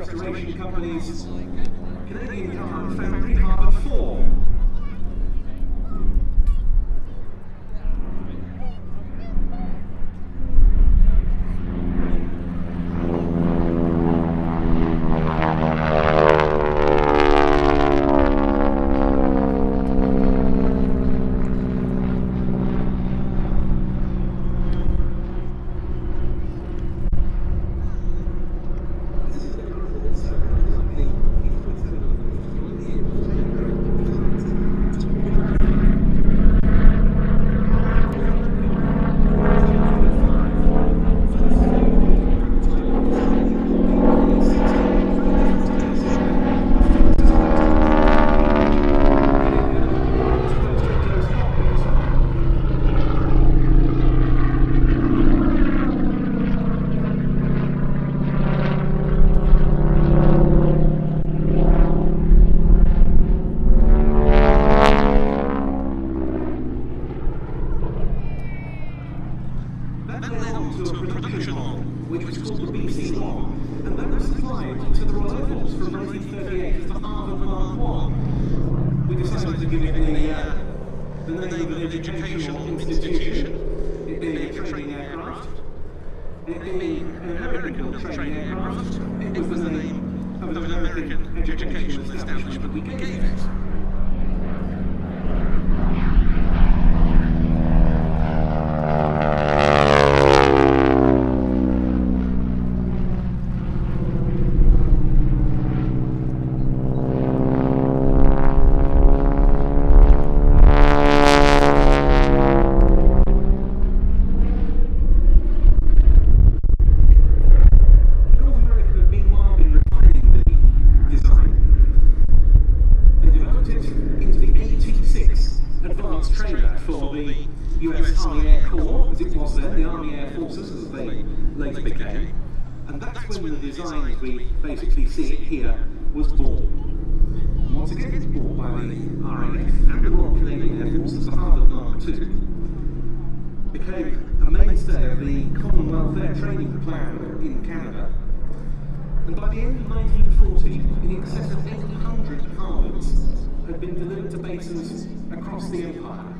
restoration companies, Canadian car foundry Harvard 4. That led on to a production line, which was called the BC-1, and that was supplied to the Royal Air Force from 1938 as the Harvard Mark 1. We decided to give it the, uh, the name of an educational institution, it being a training aircraft. It being an American training aircraft, it was the name of an American educational establishment. We gave it. North America had meanwhile been refining the design. They developed it into the AT-6 advanced trainer for the US Army Air Corps, as it was then, the Army Air Forces as they later became. And that's when the design, as we basically see it here, was born. Once again, it's bought by the RAF and the Royal Canadian Air Force as the Harvard Mark II became a mainstay of the Commonwealth Air Training Plan in Canada. And by the end of 1940, in excess of 800 Harvards had been delivered to bases across the empire.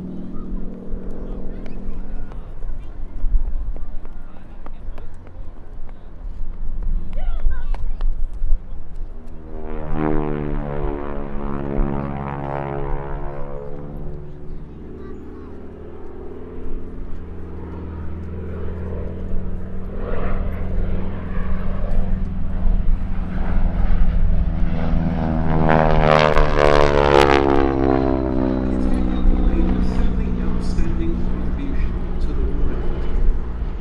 It's made a simply outstanding contribution to the war effort.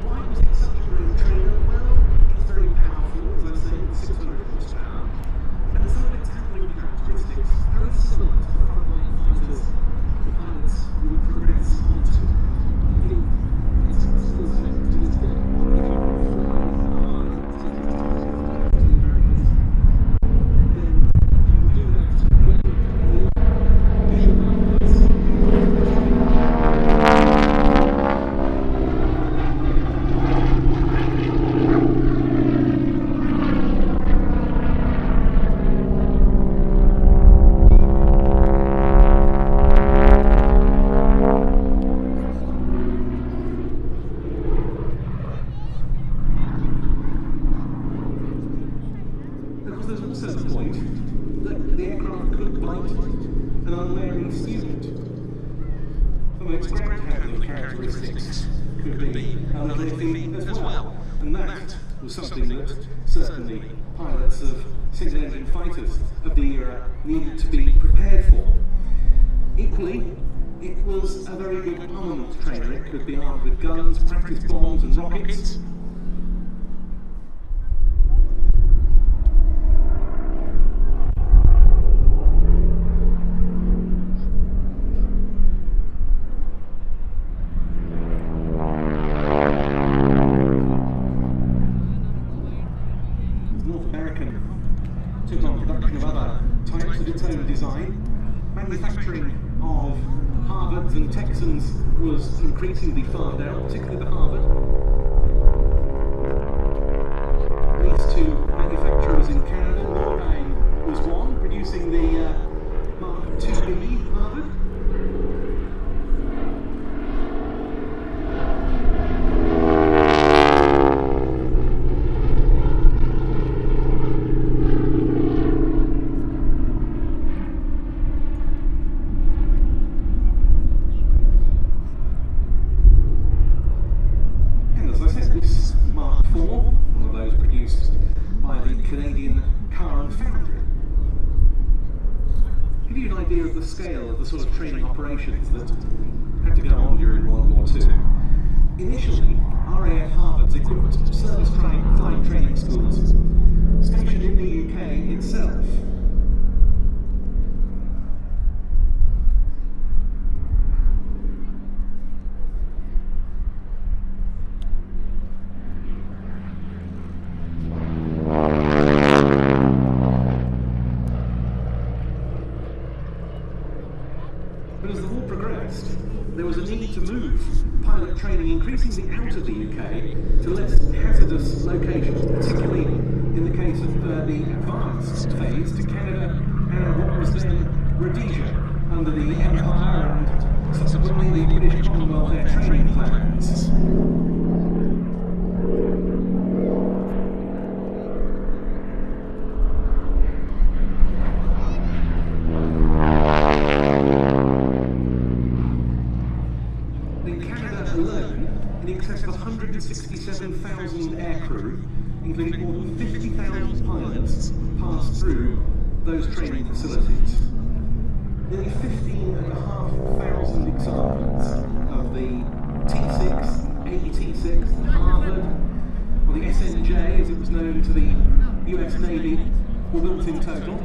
Why was it such a great trainer? Well, it's very powerful, as I say, 600 horsepower, and some of its handling characteristics very similar to the frontline fighters the pilots would progress onto. Indeed, it's still said to this day, if you are flying hard, particularly to the Americans, then you do that quickly. Because there's also the point that the aircraft could bite an unwary student. Of its ground handling characteristics could be iffy as well. And that was something that certainly pilots of single engine fighters of the era needed to be prepared for. Equally, it was a very good armament trainer. It could be armed with guns, practice bombs, and rockets. manufacturing of Harvards and Texans was increasingly far down, particularly the Harvard. These two manufacturers in Canada. Noorduyn was one, producing the uh, Mark 2B Harvard. Operations that had to go on during World War II. Initially, RAF Harvard's equipped service train flight training schools stationed in the UK itself. But as the war progressed, there was a need to move pilot training increasingly out of the UK to less hazardous locations, particularly in the case of uh, the advanced phase to Canada and what was then Rhodesia under the Empire and subsequently the British Commonwealth Air Training Plans. In Canada alone, in excess of 167,000 aircrew, including more than 50,000 pilots, passed through those training facilities. Nearly 15,500 examples of the T6, AT6, Harvard, or the SNJ as it was known to the US Navy, were built in total.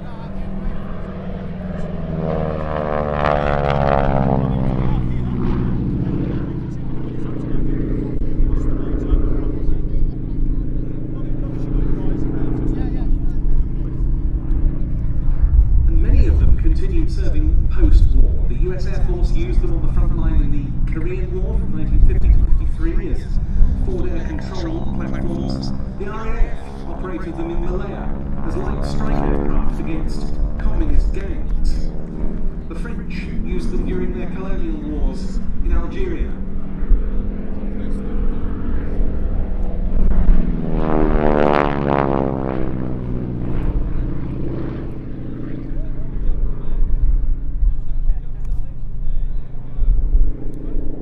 and many of them continued serving post-war. The US Air Force used them on the front line in the Korean War from 1950 to 53 as forward air control platforms. The RAF operated them in Malaya as light strike aircraft against communist gangs. The French used them during their colonial wars in Algeria.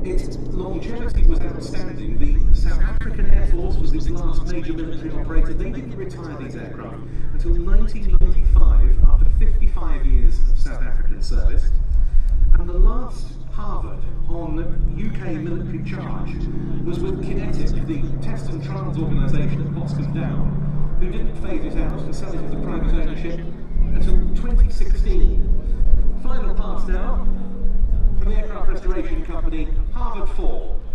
Its longevity was outstanding. The South African Air Force was its last major military operator. They didn't retire these aircraft until 1995, after 55 years of South African service. And the last Harvard on UK military charge was with QinetiQ, the test and trials organisation at Boscombe Down, who didn't phase it out to sell it into private ownership until 2016. Final parts now aircraft restoration company Harvard 4.